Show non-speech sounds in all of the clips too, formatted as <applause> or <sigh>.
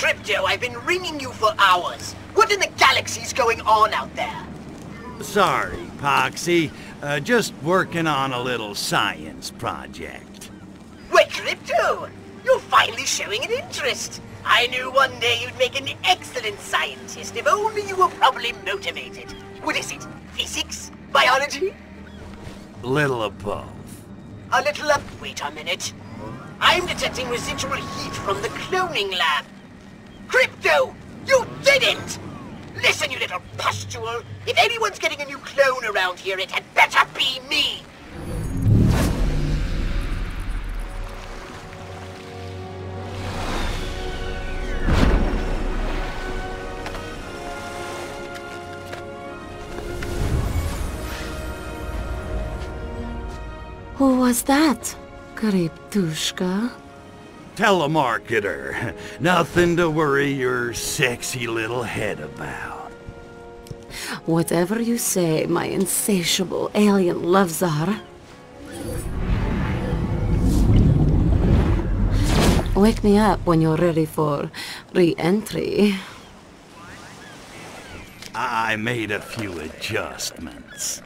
Crypto, I've been ringing you for hours. What in the galaxy's going on out there? Sorry, Poxy. Uh, just working on a little science project. Wait, Crypto! You're finally showing an interest. I knew one day you'd make an excellent scientist if only you were properly motivated. What is it? Physics? Biology? Little of both. A little of... Wait a minute. I'm detecting residual heat from the cloning lab. You didn't! Listen, you little pustule! If anyone's getting a new clone around here, it had better be me! Who was that? Kryptushka? Telemarketer. <laughs> Nothing to worry your sexy little head about. Whatever you say, my insatiable alien lovezar. Wake me up when you're ready for re-entry. I made a few adjustments.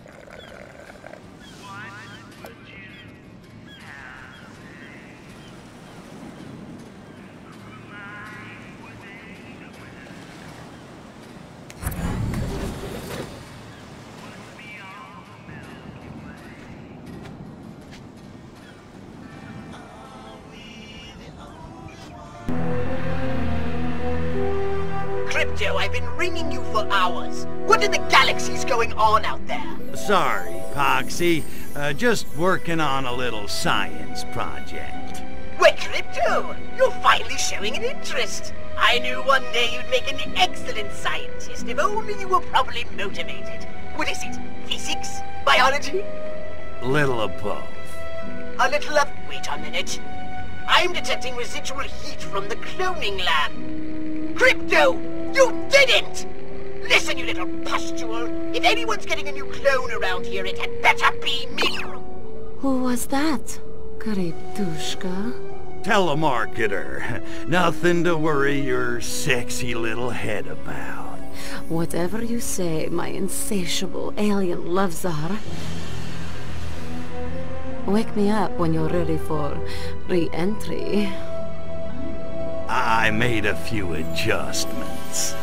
Crypto, I've been ringing you for hours. What in the galaxy's going on out there? Sorry, Poxy. Uh, just working on a little science project. Wait, Crypto! You're finally showing an interest. I knew one day you'd make an excellent scientist if only you were properly motivated. What is it? Physics? Biology? Little of both. A little of... Wait a minute. I'm detecting residual heat from the cloning lab. Crypto! You didn't! Listen, you little pustule. If anyone's getting a new clone around here, it had better be me. Who was that? Kryptushka? Telemarketer. <laughs> Nothing to worry your sexy little head about. Whatever you say, my insatiable alien lovezar. Wake me up when you're ready for re-entry. I made a few adjustments.